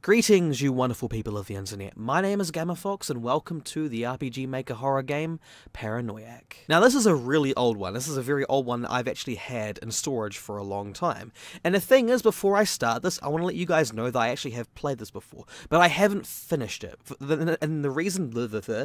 Greetings, you wonderful people of the internet. My name is GammaFox, and welcome to the RPG Maker horror game, Paranoiac. Now, this is a really old one. This is a very old one that I've actually had in storage for a long time. And the thing is, before I start this, I want to let you guys know that I actually have played this before, but I haven't finished it. And the reason,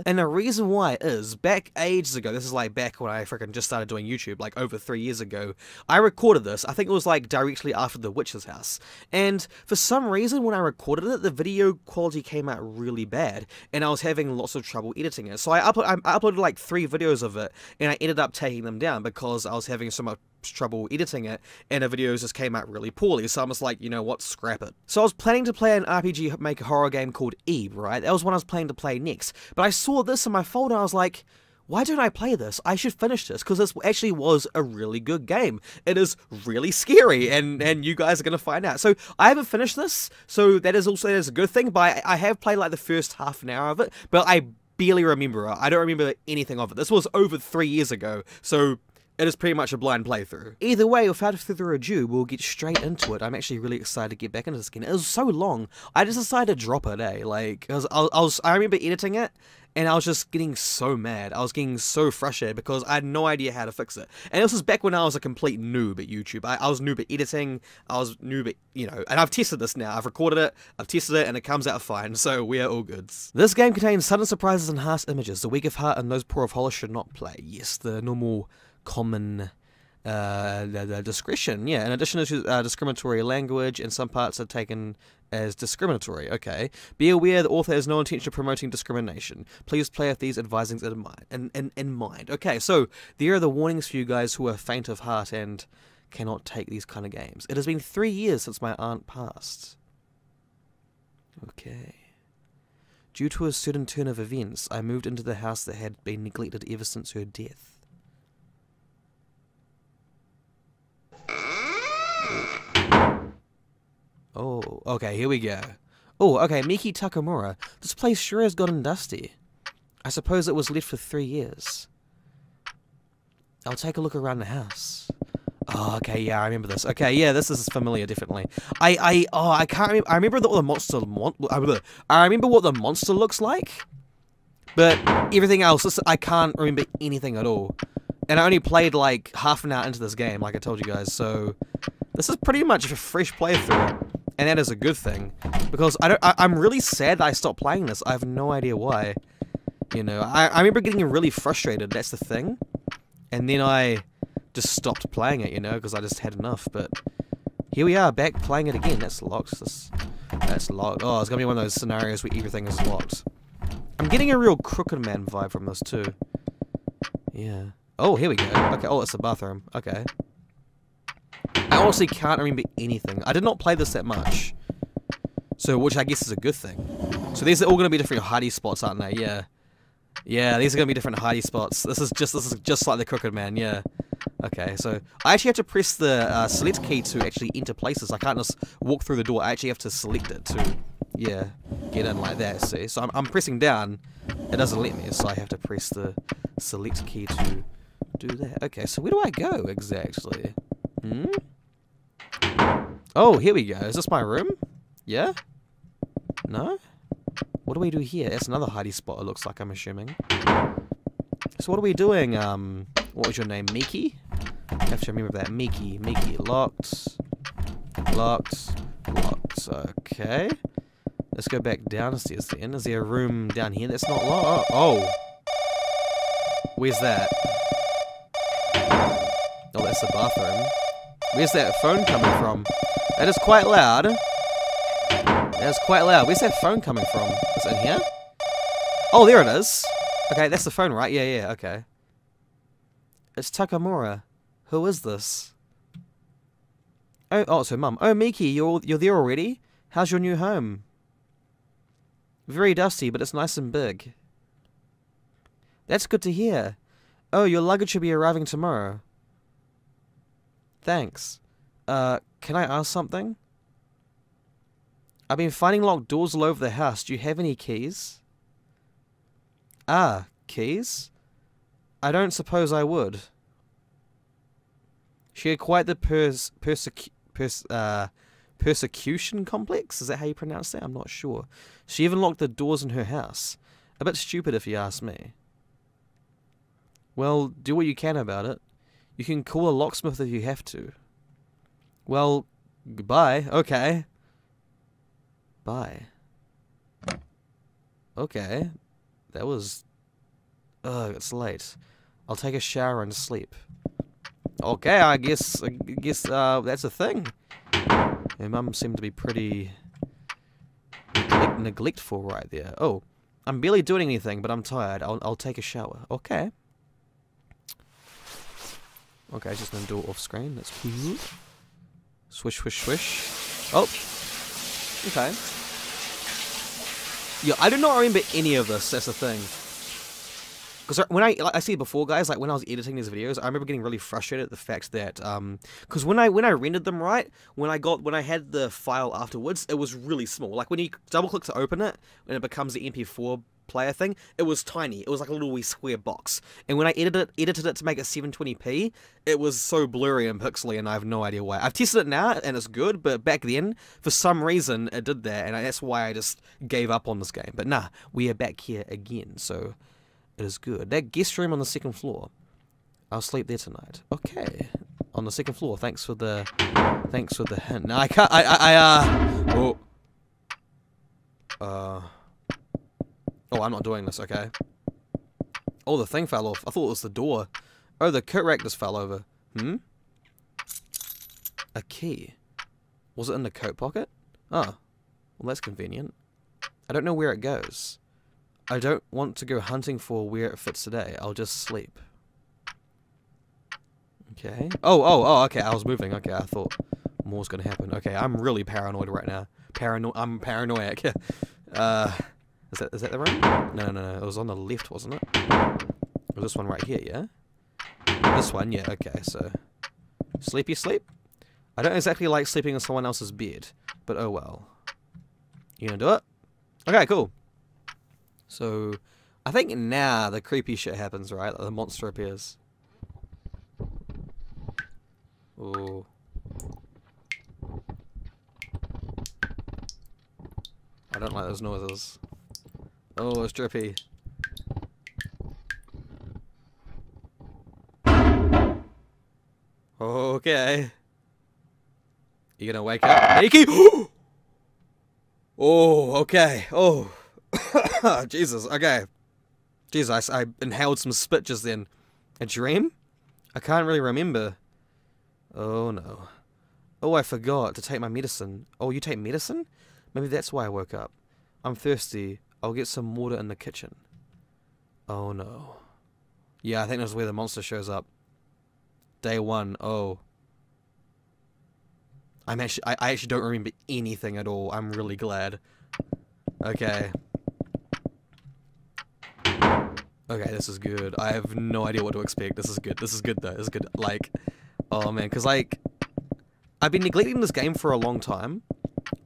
and the reason why is, back ages ago, this is like back when I freaking just started doing YouTube, like over three years ago, I recorded this. I think it was like directly after The Witch's House. And for some reason, when I recorded the video quality came out really bad, and I was having lots of trouble editing it. So I, upload, I uploaded like three videos of it, and I ended up taking them down because I was having so much trouble editing it, and the videos just came out really poorly, so I was like, you know what, scrap it. So I was planning to play an RPG Maker horror game called Ib, right? That was what I was planning to play next, but I saw this in my folder, I was like, why don't I play this? I should finish this because this actually was a really good game. It is really scary, and and you guys are gonna find out. So I haven't finished this, so that is also that is a good thing. But I, I have played like the first half an hour of it, but I barely remember it. I don't remember anything of it. This was over three years ago, so it is pretty much a blind playthrough. Either way, without further ado, we'll get straight into it. I'm actually really excited to get back into this game. It was so long, I just decided to drop it, eh? Like, I was, I was, I remember editing it, and I was just getting so mad. I was getting so frustrated because I had no idea how to fix it. And this was back when I was a complete noob at YouTube. I, I was noob at editing, I was noob at, you know, and I've tested this now. I've recorded it, I've tested it, and it comes out fine, so we are all goods. This game contains sudden surprises and harsh images. The weak of heart and those poor of Hollis should not play. Yes, the normal, common uh, the, the discretion, yeah. In addition to uh, discriminatory language, in some parts are taken as discriminatory. Okay. Be aware the author has no intention of promoting discrimination. Please play with these advisings in mind. In, in, in mind. Okay, so there are the warnings for you guys who are faint of heart and cannot take these kind of games. It has been three years since my aunt passed. Okay. Due to a certain turn of events, I moved into the house that had been neglected ever since her death. Oh, okay, here we go. Oh, okay, Miki Takamura. This place sure has gotten dusty. I suppose it was left for three years. I'll take a look around the house. Oh, okay, yeah, I remember this. Okay, yeah, this is familiar, definitely. I, I, oh, I can't remember. I remember what the monster, mon I remember what the monster looks like, but everything else, I can't remember anything at all. And I only played like half an hour into this game, like I told you guys, so this is pretty much a fresh playthrough and that is a good thing because I don't. I, am really sad that I stopped playing this. I have no idea why. You know, I, I remember getting really frustrated. That's the thing, and then I just stopped playing it. You know, because I just had enough. But here we are, back playing it again. That's locked. That's, that's locked. Oh, it's gonna be one of those scenarios where everything is locked. I'm getting a real Crooked Man vibe from this too. Yeah. Oh, here we go. Okay. Oh, it's the bathroom. Okay. I honestly can't remember anything. I did not play this that much. So, which I guess is a good thing. So these are all going to be different hidey spots, aren't they? Yeah. Yeah, these are going to be different hidey spots. This is just this is just like the Crooked Man, yeah. Okay, so I actually have to press the uh, select key to actually enter places. I can't just walk through the door. I actually have to select it to, yeah, get in like that, see? So I'm, I'm pressing down. It doesn't let me, so I have to press the select key to do that. Okay, so where do I go exactly? Hmm? Oh, here we go. Is this my room? Yeah? No? What do we do here? That's another hidey spot, it looks like, I'm assuming. So what are we doing? Um, what was your name? Miki? I have to remember that. Miki. Miki. Locked. Locked. Locked. Okay. Let's go back downstairs then. Is there a room down here that's not locked? Oh. Where's that? Oh, that's the bathroom. Where's that phone coming from? That is quite loud. That is quite loud. Where's that phone coming from? Is it in here? Oh, there it is. Okay, that's the phone, right? Yeah, yeah, okay. It's Takamura. Who is this? Oh, oh, so mum. Oh, Miki, you're you're there already? How's your new home? Very dusty, but it's nice and big. That's good to hear. Oh, your luggage should be arriving tomorrow. Thanks. Uh, can I ask something? I've been finding locked doors all over the house. Do you have any keys? Ah, keys? I don't suppose I would. She had quite the pers persecu pers uh, Persecution Complex? Is that how you pronounce that? I'm not sure. She even locked the doors in her house. A bit stupid if you ask me. Well, do what you can about it. You can call a locksmith if you have to. Well, goodbye. Okay. Bye. Okay. That was... Ugh, it's late. I'll take a shower and sleep. Okay, I guess, I guess, uh, that's a thing. My mum seemed to be pretty neglect neglectful right there. Oh, I'm barely doing anything, but I'm tired. I'll, I'll take a shower. Okay. Okay, I just gonna do it off screen. That's cool. Swish, swish, swish. Oh. Okay. Yeah, I do not remember any of this. That's the thing. Because when I like I said before, guys, like when I was editing these videos, I remember getting really frustrated at the fact that um, because when I when I rendered them right, when I got when I had the file afterwards, it was really small. Like when you double click to open it, and it becomes the MP4 player thing, it was tiny. It was like a little wee square box. And when I edited it, edited it to make it 720p, it was so blurry and pixely, and I have no idea why. I've tested it now, and it's good, but back then, for some reason, it did that, and that's why I just gave up on this game. But nah, we are back here again, so it is good. That guest room on the second floor. I'll sleep there tonight. Okay. On the second floor. Thanks for the thanks for the hint. No, I can't I I, I uh oh uh Oh, I'm not doing this, okay. Oh, the thing fell off. I thought it was the door. Oh, the coat rack just fell over. Hmm? A key. Was it in the coat pocket? Oh. Well, that's convenient. I don't know where it goes. I don't want to go hunting for where it fits today. I'll just sleep. Okay. Oh, oh, oh, okay. I was moving. Okay, I thought more's gonna happen. Okay, I'm really paranoid right now. Parano I'm paranoid. uh, is that is that the room? No, no, no. It was on the left, wasn't it? Or this one right here, yeah? This one, yeah, okay, so... Sleepy sleep? I don't exactly like sleeping in someone else's bed, but oh well. You gonna do it? Okay, cool. So, I think now the creepy shit happens, right? Like the monster appears. Oh. I don't like those noises. Oh, it's drippy. Okay. You gonna wake up? Nikki? oh, okay. Oh. Jesus, okay. Jesus, I, I inhaled some spit just then. A dream? I can't really remember. Oh no. Oh, I forgot to take my medicine. Oh, you take medicine? Maybe that's why I woke up. I'm thirsty. I'll get some water in the kitchen. Oh no. Yeah, I think that's where the monster shows up. Day one. Oh. I'm actually, I, I actually don't remember anything at all. I'm really glad. Okay. Okay, this is good. I have no idea what to expect. This is good. This is good though. This is good. Like, oh man, because like, I've been neglecting this game for a long time,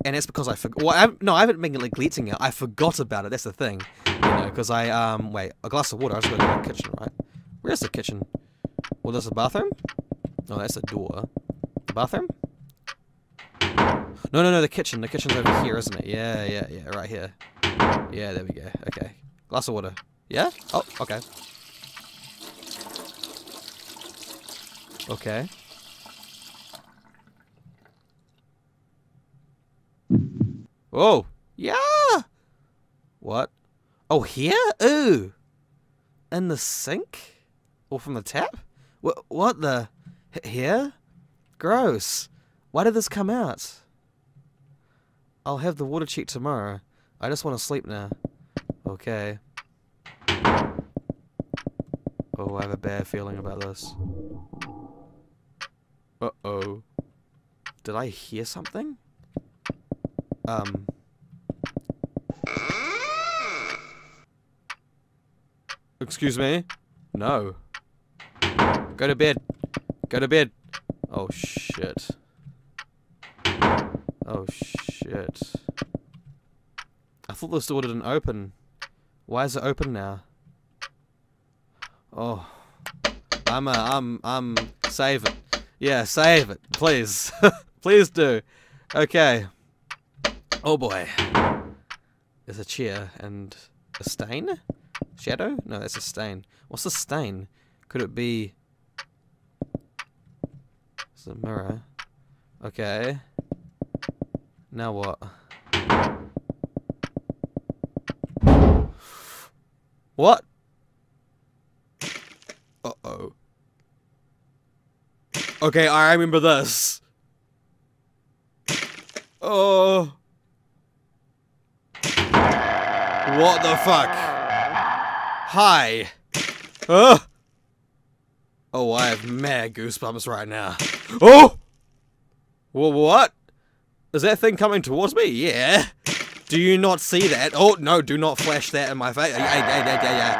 and it's because I forgot. Well, no, I haven't been neglecting it. I forgot about it. That's the thing, you know. Because I um wait, a glass of water. I just go to the kitchen, right? Where's the kitchen? Well, there's a bathroom. Oh, that's a door. The bathroom? No, no, no. The kitchen. The kitchen's over here, isn't it? Yeah, yeah, yeah. Right here. Yeah, there we go. Okay. Glass of water. Yeah? Oh, okay. Okay. Oh, yeah. What? Oh, here? Ooh. In the sink? Or from the tap? What, what the? Here? Gross. Why did this come out? I'll have the water checked tomorrow. I just want to sleep now. Okay. Oh, I have a bad feeling about this. Uh-oh. Did I hear something? Um... Excuse me? No. Go to bed. Go to bed. Oh, shit. Oh, shit. I thought this door didn't open. Why is it open now? Oh, I'm, uh, I'm, I'm, save it. Yeah, save it, please. please do. Okay. Oh boy. There's a chair and a stain? Shadow? No, that's a stain. What's a stain? Could it be... It's a mirror. Okay. Now what? What? Uh-oh. Okay, I remember this. Oh. What the fuck? Hi. Uh. Oh, I have mad goosebumps right now. Oh! Well, what? Is that thing coming towards me? Yeah. Do you not see that? Oh, no, do not flash that in my face. Yeah, yeah, yeah, yeah, yeah.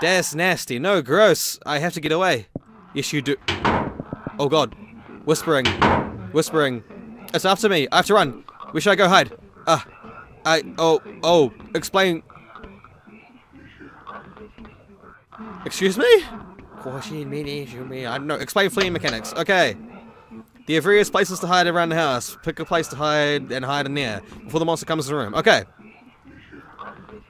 That's nasty. No, gross. I have to get away. Yes, you do. Oh, God. Whispering. Whispering. It's after me. I have to run. Where should I go hide? Ah. I. Oh. Oh. Explain. Excuse me? I don't know. Explain fleeing mechanics. Okay. There are various places to hide around the house. Pick a place to hide and hide in there before the monster comes to the room. Okay.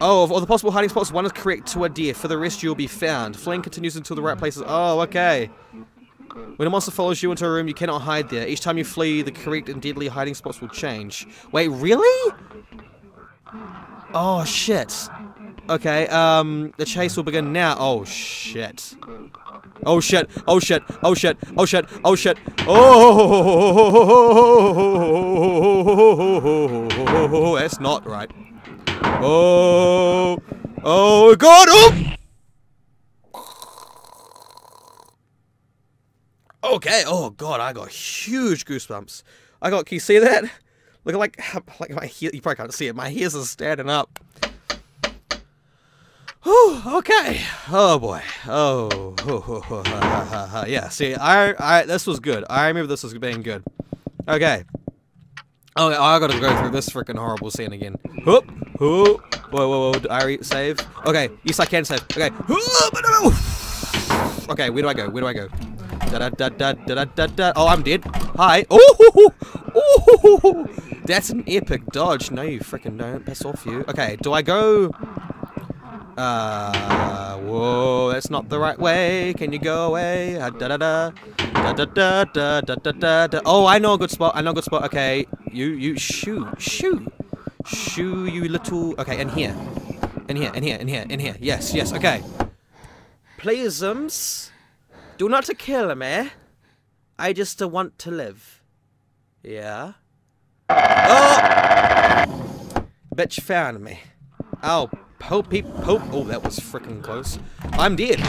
Oh, of all the possible hiding spots, one is correct to a deer. For the rest, you'll be found. Fleeing continues until the right places. Oh, okay. When a monster follows you into a room, you cannot hide there. Each time you flee, the correct and deadly hiding spots will change. Wait, really? Oh, shit. Okay, um, the chase will begin now. Oh, shit. Oh, shit. Oh, shit. Oh, shit. Oh, shit. Oh, shit. Oh, that's not right. Oh, oh, God. Oh! Okay. Oh God, I got huge goosebumps. I got. Can you see that? Look like like my hair. You probably can't see it. My hairs are standing up. Whew, okay. Oh boy. Oh. yeah. See, I, I. This was good. I remember this was being good. Okay. Oh, I gotta go through this freaking horrible scene again. Whoop. Whoop. Whoa, whoa, whoa. I save. Okay. Yes, I can save. Okay. Okay. Where do I go? Where do I go? Da da da da da da da. Oh, I'm dead. Hi. Oh, oh, that's an epic dodge. No, you freaking don't. Piss off, you. Okay, do I go... Uh, whoa, that's not the right way. Can you go away? Da, da, da. Da, da, da, da, da, da, da. Oh, I know a good spot. I know a good spot. Okay, you, you, shoo, shoo. Shoo, you little... Okay, in here. In here, in here, in here, in here. Yes, yes, okay. Pleaseums, do not kill me. I just want to live. Yeah? Oh! Bitch found me. Oh, Popey Pope. Oh, that was freaking close. I'm dead.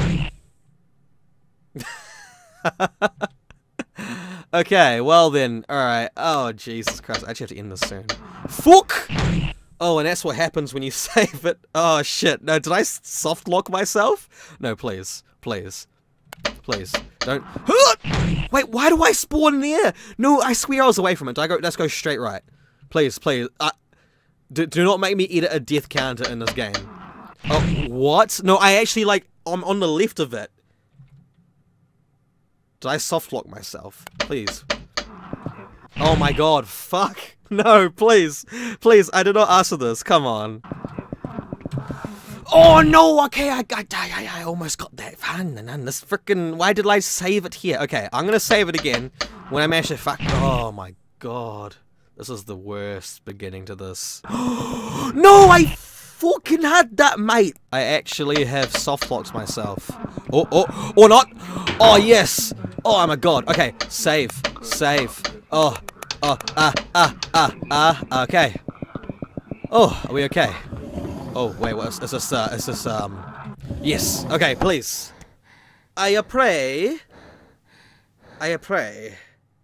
okay, well then. Alright. Oh, Jesus Christ. I actually have to end this soon. Fuck! Oh, and that's what happens when you save it. Oh, shit. No, did I soft lock myself? No, please. Please. Please. Don't. Wait, why do I spawn in the air? No, I swear I was away from it. I go? Let's go straight right. Please, please. Uh, do, do not make me edit a death counter in this game. Oh, what? No, I actually, like, I'm on the left of it. Did I soft lock myself? Please. Oh my god, fuck. No, please. Please, I did not ask for this. Come on. Oh no! Okay, I, I, I, I almost got that. fan, and this freaking. Why did I save it here? Okay, I'm gonna save it again when I manage to fuck. Oh my god, this is the worst beginning to this. no, I fucking had that, mate. I actually have soft locked myself. Oh, oh, or not. Oh yes. Oh, I'm a god. Okay, save, save. Oh, oh, ah, ah, ah, ah. Okay. Oh, are we okay? Oh, wait, what is, is this, uh, is this, um... Yes, okay, please. I pray. I pray.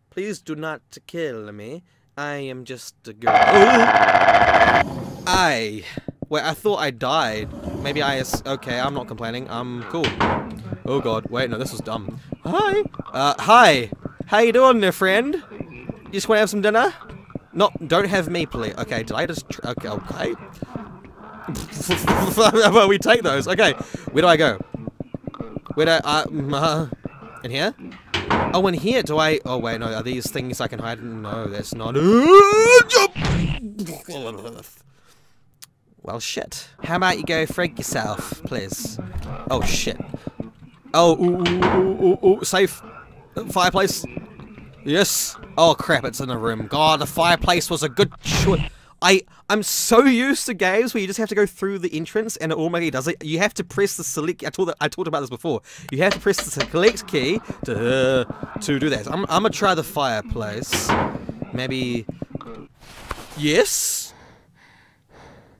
Please do not kill me. I am just a girl. Oh! I... Wait, I thought I died. Maybe I... Okay, I'm not complaining. I'm cool. Oh god, wait, no, this was dumb. Hi! Uh, hi! How you doing there, friend? You just want to have some dinner? No, don't have me, please. Okay, did I just... Okay, okay. well, we take those. Okay, where do I go? Where do I... Uh, uh, in here? Oh, in here, do I... Oh, wait, no, are these things I can hide? No, that's not... Well, shit. How about you go freak yourself, please? Oh, shit. Oh, ooh, ooh, ooh, ooh, safe. Fireplace. Yes. Oh, crap, it's in the room. God, the fireplace was a good choice. I I'm so used to games where you just have to go through the entrance and it automatically does it. You have to press the select. I told I talked about this before. You have to press the select key to uh, to do that. I'm I'm gonna try the fireplace. Maybe. Yes.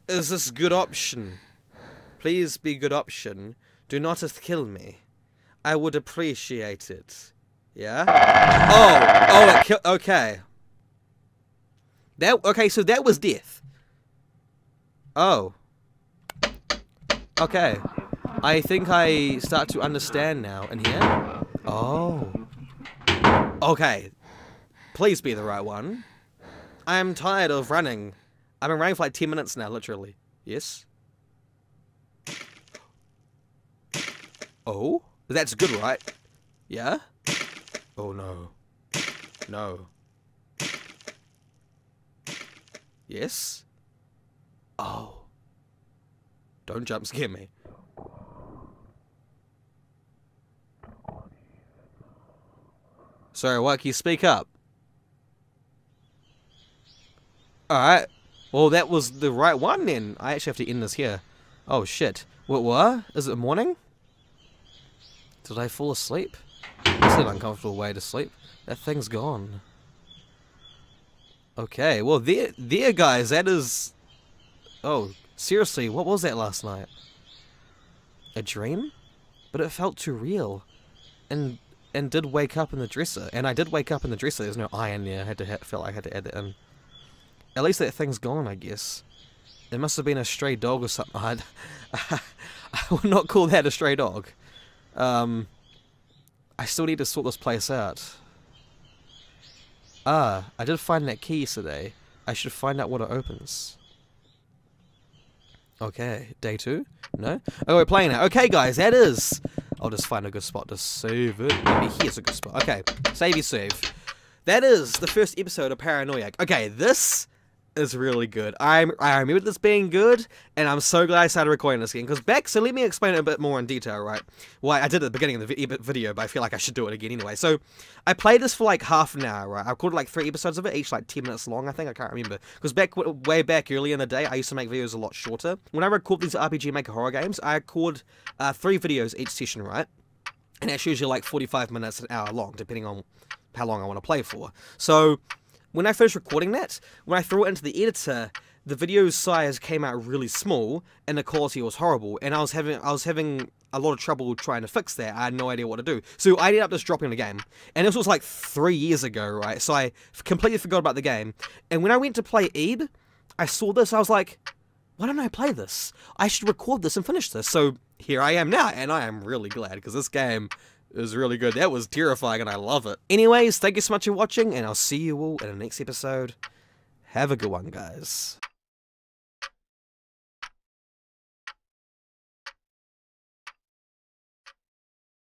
Is this good option? Please be good option. Do not kill me. I would appreciate it. Yeah. Oh. Oh. okay. That okay, so that was death. Oh. Okay. I think I start to understand now. In here? Oh. Okay. Please be the right one. I am tired of running. I've been running for like 10 minutes now, literally. Yes? Oh? That's good, right? Yeah? Oh no. No. Yes? Oh. Don't jump scare me. Sorry, what? Can you speak up? Alright. Well, that was the right one then. I actually have to end this here. Oh, shit. What, what? Is it morning? Did I fall asleep? That's an uncomfortable way to sleep. That thing's gone. Okay, well, there, there, guys, that is... Oh, seriously, what was that last night? A dream? But it felt too real. And and did wake up in the dresser. And I did wake up in the dresser. There's no iron there. I had to ha felt like I had to add that in. At least that thing's gone, I guess. It must have been a stray dog or something. I'd, I would not call that a stray dog. Um, I still need to sort this place out. Ah, I did find that key yesterday. I should find out what it opens. Okay, day two? No? Oh, we're playing it. Okay, guys, that is... I'll just find a good spot to save it. Maybe here's a good spot. Okay, save your save. That is the first episode of Paranoiac. Okay, this is really good. I'm, I remember this being good, and I'm so glad I started recording this again. Because back, so let me explain it a bit more in detail, right? Well, I did at the beginning of the video, but I feel like I should do it again anyway. So, I played this for like half an hour, right? I recorded like three episodes of it, each like 10 minutes long, I think. I can't remember. Because back, way back early in the day, I used to make videos a lot shorter. When I record these RPG Maker horror games, I record uh, three videos each session, right? And that's usually like 45 minutes, an hour long, depending on how long I want to play for. So, when I finished recording that, when I threw it into the editor, the video size came out really small and the quality was horrible and I was having I was having a lot of trouble trying to fix that. I had no idea what to do. So I ended up just dropping the game. And this was like three years ago, right? So I completely forgot about the game. And when I went to play Ib, I saw this, I was like, why don't I play this? I should record this and finish this. So here I am now, and I am really glad because this game it was really good. That was terrifying and I love it. Anyways, thank you so much for watching and I'll see you all in the next episode. Have a good one, guys.